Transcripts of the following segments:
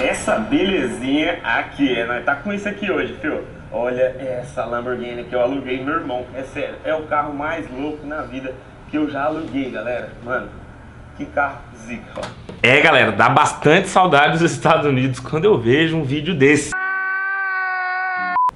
essa belezinha aqui. É, nós tá com isso aqui hoje, fio. Olha essa Lamborghini que eu aluguei, meu irmão. É sério, é o carro mais louco na vida que eu já aluguei, galera. Mano, que carro zica, ó. É, galera, dá bastante saudade dos Estados Unidos quando eu vejo um vídeo desse.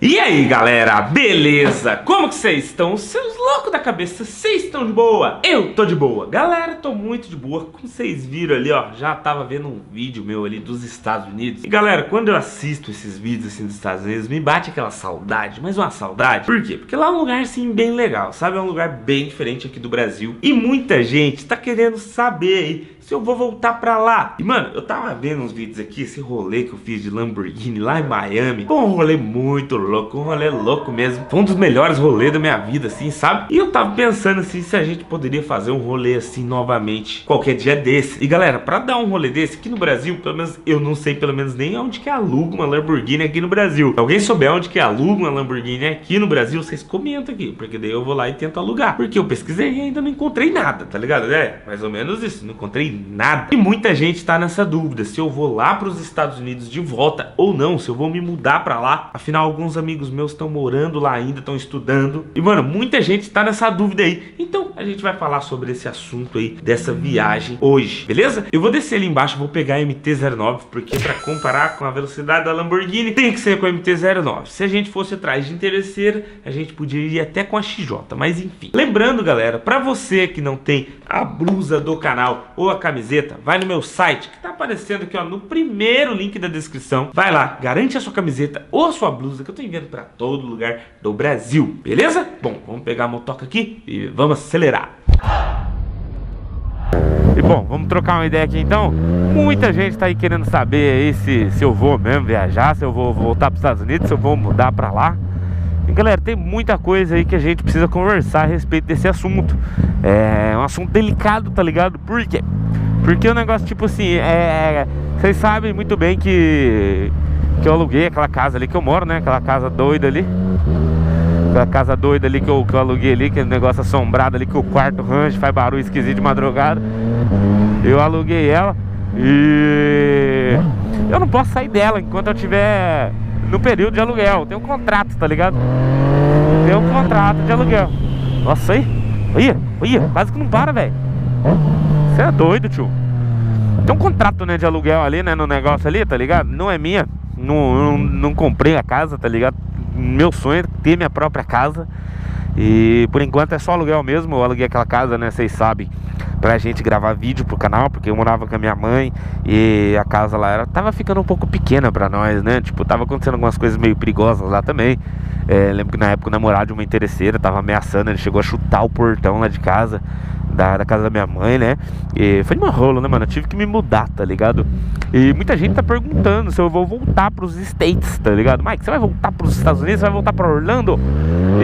E aí galera, beleza? Como que vocês estão? Seus loucos da cabeça, vocês estão de boa? Eu tô de boa Galera, tô muito de boa Como vocês viram ali, ó, já tava vendo um vídeo meu ali dos Estados Unidos E galera, quando eu assisto esses vídeos assim dos Estados Unidos Me bate aquela saudade, mas uma saudade Por quê? Porque lá é um lugar assim bem legal, sabe? É um lugar bem diferente aqui do Brasil E muita gente tá querendo saber aí se eu vou voltar pra lá. E, mano, eu tava vendo uns vídeos aqui, esse rolê que eu fiz de Lamborghini lá em Miami. Foi um rolê muito louco, um rolê louco mesmo. Foi um dos melhores rolês da minha vida, assim, sabe? E eu tava pensando, assim, se a gente poderia fazer um rolê assim novamente, qualquer dia desse. E, galera, pra dar um rolê desse aqui no Brasil, pelo menos, eu não sei pelo menos nem onde que aluga uma Lamborghini aqui no Brasil. Se alguém souber onde que aluga uma Lamborghini aqui no Brasil, vocês comentam aqui, porque daí eu vou lá e tento alugar. Porque eu pesquisei e ainda não encontrei nada, tá ligado? É, mais ou menos isso, não encontrei nada. E muita gente está nessa dúvida se eu vou lá para os Estados Unidos de volta ou não, se eu vou me mudar para lá. Afinal, alguns amigos meus estão morando lá ainda, estão estudando. E, mano, muita gente está nessa dúvida aí. Então, a gente vai falar sobre esse assunto aí, dessa viagem hoje, beleza? Eu vou descer ali embaixo, vou pegar a MT-09, porque para comparar com a velocidade da Lamborghini, tem que ser com a MT-09. Se a gente fosse atrás de interesseira, a gente podia ir até com a XJ, mas enfim. Lembrando, galera, para você que não tem a blusa do canal ou a camiseta, vai no meu site que tá aparecendo aqui ó, no primeiro link da descrição. Vai lá, garante a sua camiseta ou a sua blusa que eu tô enviando para todo lugar do Brasil, beleza? Bom, vamos pegar a motoca aqui e vamos acelerar. E bom, vamos trocar uma ideia aqui então. Muita gente tá aí querendo saber aí se, se eu vou mesmo viajar, se eu vou voltar para os Estados Unidos, se eu vou mudar para lá. E galera, tem muita coisa aí que a gente precisa conversar a respeito desse assunto. É um assunto delicado, tá ligado? Por quê? Porque o negócio, tipo assim, é. Vocês sabem muito bem que. Que eu aluguei aquela casa ali que eu moro, né? Aquela casa doida ali. Aquela casa doida ali que eu, que eu aluguei ali, aquele negócio assombrado ali, que o quarto range faz barulho esquisito de madrugada. Eu aluguei ela e. Eu não posso sair dela enquanto eu tiver no período de aluguel. Tem um contrato, tá ligado? Tem um contrato de aluguel. Nossa, aí. Olha, olha, quase que não para, velho. Você é doido, tio. Tem um contrato, né, de aluguel ali, né, no negócio ali, tá ligado? Não é minha. Não, não, não comprei a casa, tá ligado? Meu sonho é ter minha própria casa. E por enquanto é só aluguel mesmo. Eu aluguei aquela casa, né? Vocês sabem pra gente gravar vídeo pro canal, porque eu morava com a minha mãe e a casa lá era, tava ficando um pouco pequena pra nós, né? Tipo, tava acontecendo algumas coisas meio perigosas lá também. É, lembro que na época o namorado de uma interesseira tava ameaçando, ele chegou a chutar o portão lá de casa. Da, da, casa da minha mãe, né? E foi uma rolo, né, mano? Eu tive que me mudar, tá ligado? E muita gente tá perguntando se eu vou voltar pros States, tá ligado? Mike, você vai voltar pros Estados Unidos? Você vai voltar pra Orlando?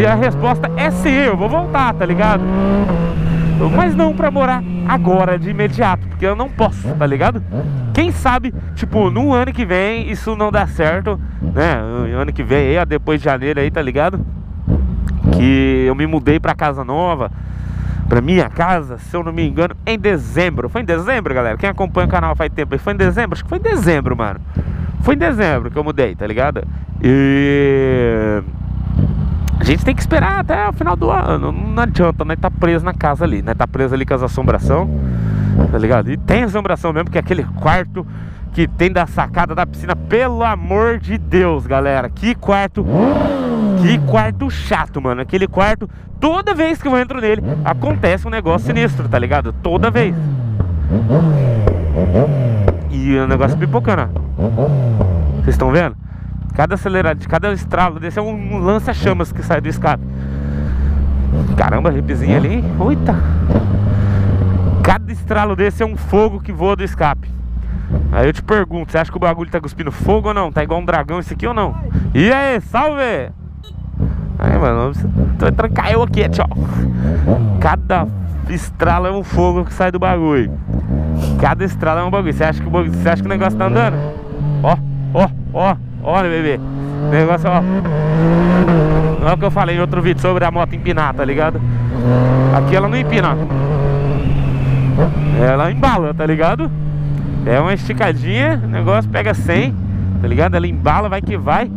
E a resposta é sim, eu vou voltar, tá ligado? Mas não pra morar agora, de imediato, porque eu não posso, tá ligado? Quem sabe, tipo, no ano que vem isso não dá certo, né? Ano que vem, aí, depois de janeiro aí, tá ligado? Que eu me mudei pra casa nova, pra minha casa, se eu não me engano, em dezembro. Foi em dezembro, galera? Quem acompanha o canal faz tempo aí, foi em dezembro? Acho que foi em dezembro, mano. Foi em dezembro que eu mudei, tá ligado? E a gente tem que esperar até o final do ano. Não adianta, né? Tá preso na casa ali, né? Tá preso ali com as assombração, tá ligado? E tem assombração mesmo, que é aquele quarto que tem da sacada da piscina. Pelo amor de Deus, galera. Que quarto. Que quarto chato, mano. Aquele quarto, toda vez que eu entro nele, acontece um negócio sinistro, tá ligado? Toda vez. E o negócio pipocando, ó. Vocês estão vendo? Cada acelerado, cada estralo desse é um lança-chamas que sai do escape. Caramba, ripzinho ali. Oita! Cada estralo desse é um fogo que voa do escape. Aí eu te pergunto, você acha que o bagulho tá cuspindo fogo ou não? Tá igual um dragão esse aqui ou não? E aí, salve! Aí, mano, tô entrando, caiu aqui, tchau. Cada estralo é um fogo que sai do bagulho. Cada estralo é um bagulho. Você acha que o, bagulho, você acha que o negócio tá andando? Ó, ó, ó. Olha, bebê. Negócio, ó. Não é o que eu falei em outro vídeo sobre a moto empinar, tá ligado? Aqui ela não empina. Ela embala, tá ligado? É uma esticadinha, o negócio pega 100, tá ligado? Ela embala, vai que vai.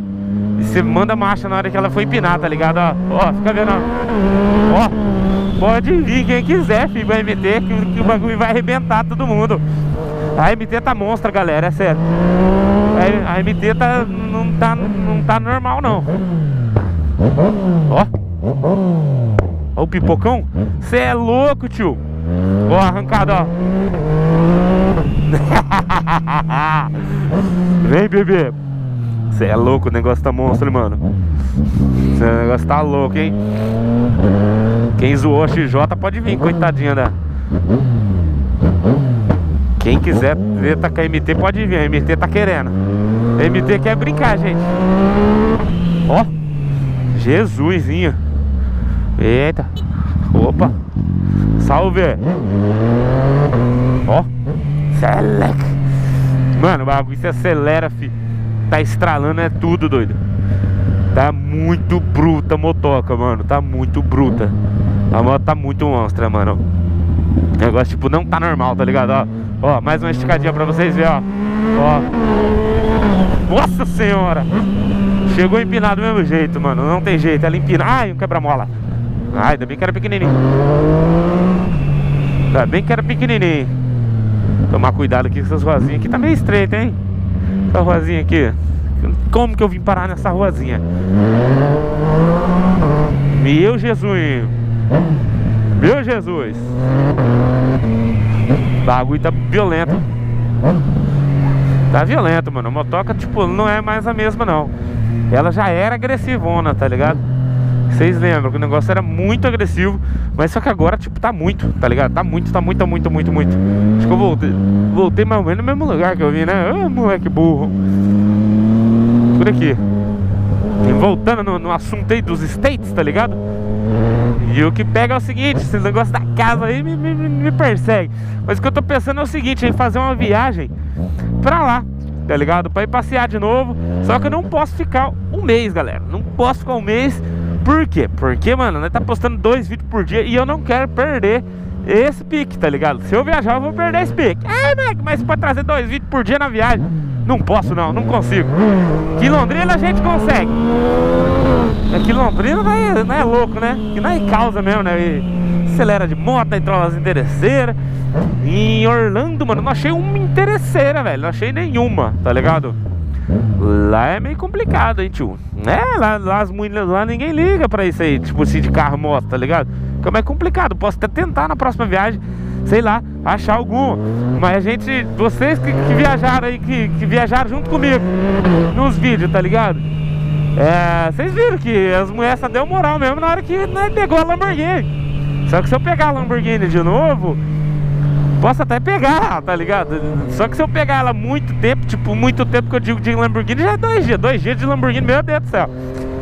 Você manda marcha na hora que ela for empinar, tá ligado? Ó, ó fica vendo, ó. ó. Pode vir quem quiser, filho, vai MT, que, que o bagulho vai arrebentar todo mundo. A MT tá monstra, galera, é sério. A, a MT tá, não, tá, não tá normal, não. Ó. Ó o pipocão. Você é louco, tio. Ó, arrancada, ó. Vem, bebê. Você é louco, o negócio tá monstro, mano. Esse negócio tá louco, hein? Quem zoou a XJ pode vir, coitadinha da. Quem quiser ver tá com a MT pode vir, a MT tá querendo. A MT quer brincar, gente. Ó. Jesusinho. Eita. Opa. Salve. Ó. Selec. Mano, o bagulho se acelera, fi. Tá estralando, é tudo, doido. Tá muito bruta a motoca, mano. Tá muito bruta. A moto tá muito monstra, mano. Negócio, tipo, não tá normal, tá ligado? Ó, ó mais uma esticadinha pra vocês verem, ó. Ó. Nossa senhora! Chegou empinado do mesmo jeito, mano. Não tem jeito. Ela empina. Ai, um quebra-mola. Ai, ainda bem que era pequenininho. Ainda bem que era pequenininho. Tomar cuidado aqui com essas ruazinhas aqui. Tá meio estreita, hein? Essa ruazinha aqui. Como que eu vim parar nessa ruazinha? Meu Jesus. Meu Jesus. O bagulho tá violento. Tá violento, mano. A motoca, tipo, não é mais a mesma, não. Ela já era agressivona, tá ligado? Vocês lembram que o negócio era muito agressivo Mas só que agora, tipo, tá muito, tá ligado? Tá muito, tá muito, tá muito, muito, muito Acho que eu voltei Voltei mais ou menos no mesmo lugar que eu vim, né? Ô, moleque burro Por aqui e voltando no, no assunto aí dos States, tá ligado? E o que pega é o seguinte, esse negócio da casa aí me, me, me persegue Mas o que eu tô pensando é o seguinte, em fazer uma viagem pra lá Tá ligado? Pra ir passear de novo Só que eu não posso ficar um mês, galera Não posso ficar um mês por quê? Porque, mano, nós tá postando dois vídeos por dia e eu não quero perder esse pique, tá ligado? Se eu viajar, eu vou perder esse pique. É, mas você pode trazer dois vídeos por dia na viagem. Não posso, não, não consigo. Que Londrina a gente consegue. Aqui Londrina não é, não é louco, né? Que não é causa mesmo, né? E acelera de moto, aí trola as interesseiras. Em Orlando, mano, não achei uma interesseira, velho. Não achei nenhuma, tá ligado? Lá é meio complicado, hein, tio? É, lá, lá, as mulheres, lá ninguém liga pra isso aí, tipo assim, de carro, moto, tá ligado? Como é complicado, posso até tentar na próxima viagem, sei lá, achar algum. Mas a gente, vocês que, que viajaram aí, que, que, viajaram junto comigo nos vídeos, tá ligado? É, vocês viram que as mulheres só deu moral mesmo na hora que né, pegou a Lamborghini. Só que se eu pegar a Lamborghini de novo, Posso até pegar, tá ligado? Só que se eu pegar ela muito tempo, tipo, muito tempo que eu digo de Lamborghini, já é dois dias. Dois dias de Lamborghini, meu Deus do céu.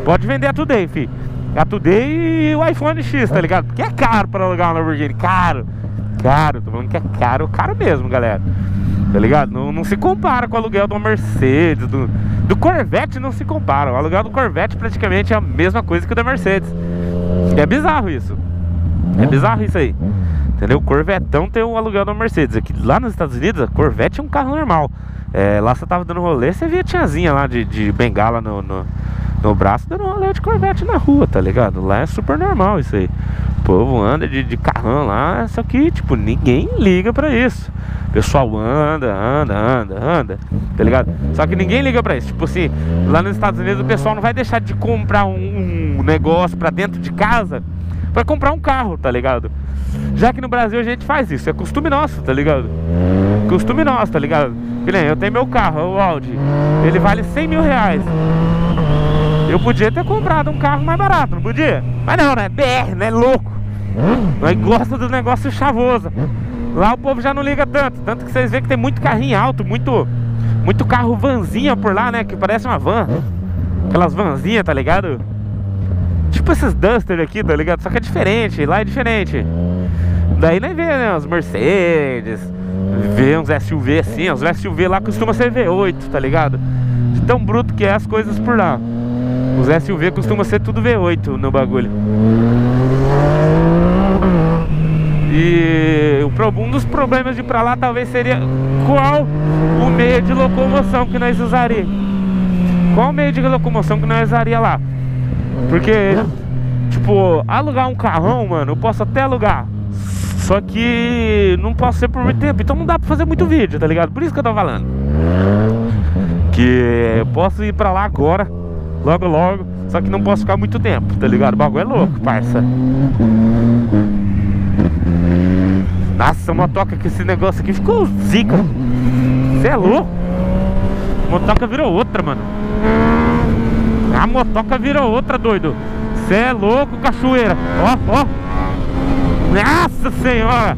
Pode vender a Today, fi. A Today e o iPhone X, tá ligado? Porque é caro pra alugar uma Lamborghini. Caro. Caro. Tô falando que é caro, caro mesmo, galera. Tá ligado? Não, não se compara com o aluguel do Mercedes, do, do Corvette não se compara. O aluguel do Corvette praticamente é a mesma coisa que o da Mercedes. É bizarro isso. É bizarro isso aí. Entendeu? Corvetão tem o aluguel da Mercedes. Aqui lá nos Estados Unidos, a Corvette é um carro normal. É, lá você tava dando rolê, você via tiazinha lá de, de bengala no, no, no, braço dando rolê de Corvette na rua, tá ligado? Lá é super normal isso aí. O povo anda de, de carrão lá, só que, tipo, ninguém liga pra isso. O pessoal anda, anda, anda, anda, tá ligado? Só que ninguém liga pra isso. Tipo assim, lá nos Estados Unidos o pessoal não vai deixar de comprar um, um negócio pra dentro de casa pra comprar um carro, tá ligado? Já que no Brasil a gente faz isso, é costume nosso, tá ligado? Costume nosso, tá ligado? Que nem eu tenho meu carro, o Audi, ele vale 100 mil reais. Eu podia ter comprado um carro mais barato, não podia? Mas não, né? BR, né? Louco. Nós gosta do negócio chavoso. Lá o povo já não liga tanto. Tanto que vocês veem que tem muito carrinho alto, muito, muito carro vanzinha por lá, né? Que parece uma van. Aquelas vanzinhas, tá ligado? Tipo esses Duster aqui, tá ligado? Só que é diferente, lá é diferente. Daí nem vê, né? Os Mercedes, vê uns SUV assim, os SUV lá costuma ser V8, tá ligado? De tão bruto que é as coisas por lá. Os SUV costuma ser tudo V8 no bagulho. E um dos problemas de ir pra lá talvez seria qual o meio de locomoção que nós usaria. Qual o meio de locomoção que nós usaria lá? Porque, tipo, alugar um carrão, mano, eu posso até alugar. Só que não posso ser por muito tempo, então não dá pra fazer muito vídeo, tá ligado? Por isso que eu tô falando. Que eu posso ir pra lá agora, logo logo, só que não posso ficar muito tempo, tá ligado? O bagulho é louco, parça. Nossa, motoca que esse negócio aqui ficou zica. Você é louco? A motoca virou outra, mano. A motoca virou outra, doido. Você é louco, cachoeira. Ó, ó. Nossa senhora!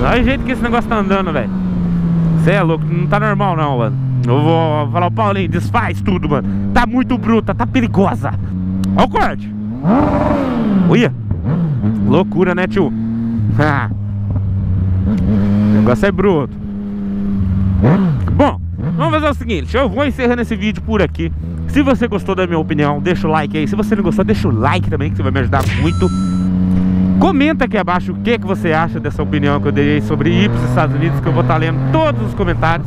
Olha o jeito que esse negócio tá andando, velho. Você é louco, não tá normal não, mano. Eu vou falar, o Paulinho, desfaz tudo, mano. Tá muito bruta, tá perigosa. Olha o corte. Olha. Loucura, né, tio? o negócio é bruto. Bom, vamos fazer o seguinte. Eu vou encerrando esse vídeo por aqui. Se você gostou da minha opinião, deixa o like aí. Se você não gostou, deixa o like também, que você vai me ajudar muito. Comenta aqui abaixo o que, que você acha dessa opinião que eu dei sobre ir para os Estados Unidos, que eu vou estar lendo todos os comentários.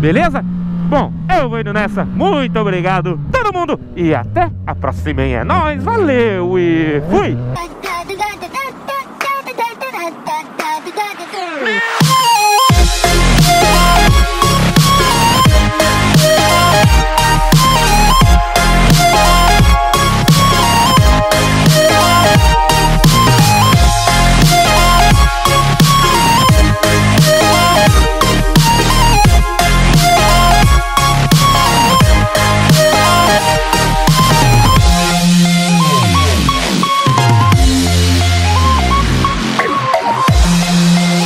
Beleza? Bom, eu vou indo nessa. Muito obrigado, todo mundo. E até a próxima. É nóis, valeu e fui!